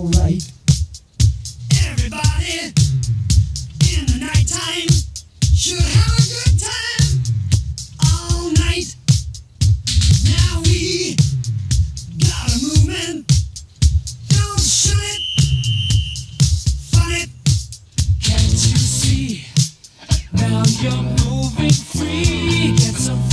alright. Everybody in the nighttime should have a good time all night. Now we got a movement. Don't shut it. Fun it. Can't you see? Now you're moving free. Get some.